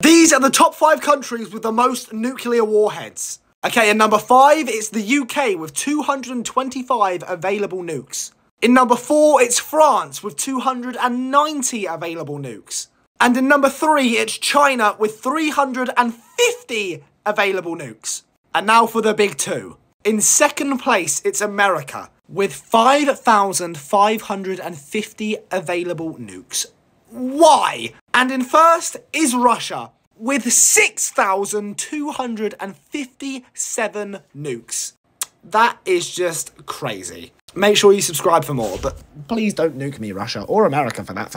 These are the top five countries with the most nuclear warheads. Okay, in number five, it's the UK with 225 available nukes. In number four, it's France with 290 available nukes. And in number three, it's China with 350 available nukes. And now for the big two. In second place, it's America with 5,550 available nukes. Why? And in first is Russia with 6,257 nukes. That is just crazy. Make sure you subscribe for more, but please don't nuke me, Russia, or America for that fact.